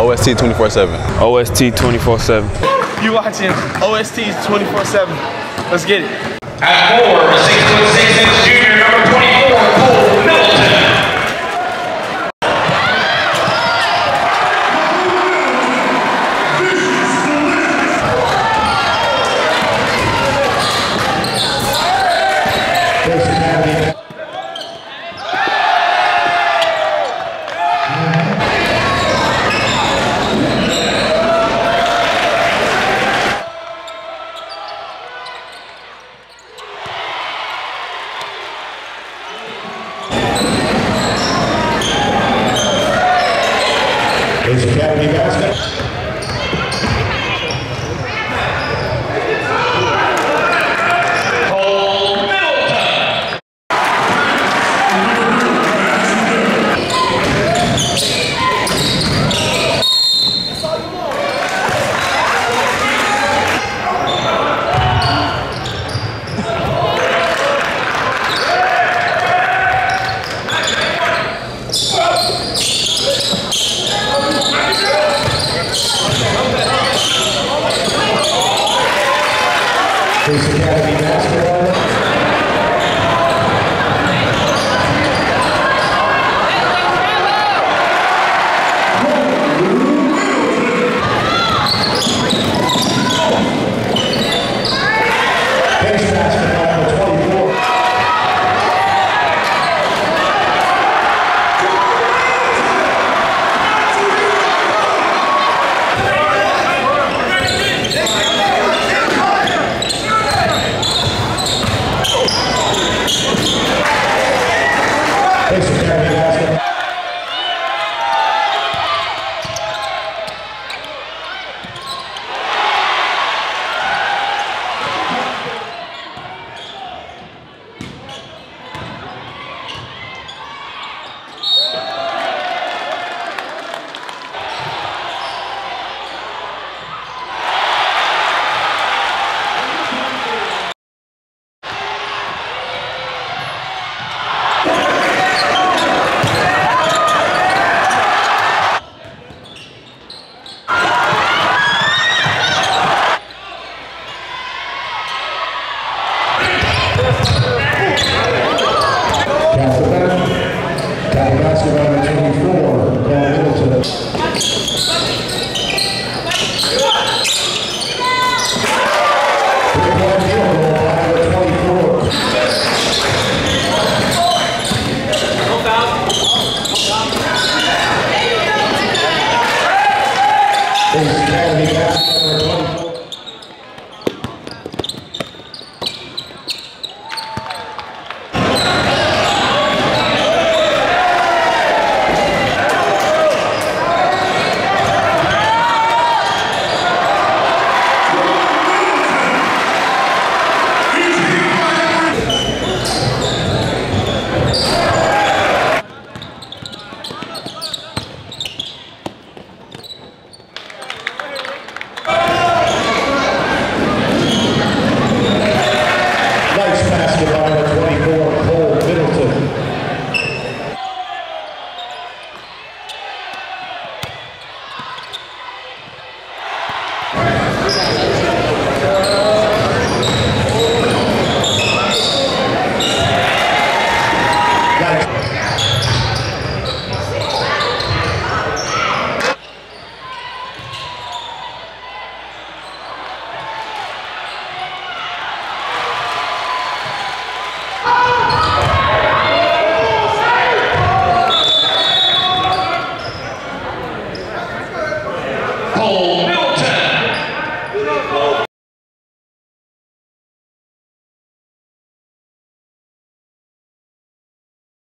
OST 24/7. OST 24/7. You watching OSTs 24/7. Let's get it. At four, six foot six inch junior, number 24, Academy Basket. Pace Academy Basketball. Ace Basketball number 24. Cole Middleton. Three-point field goal by number 24. Pace Academy Basketball 24.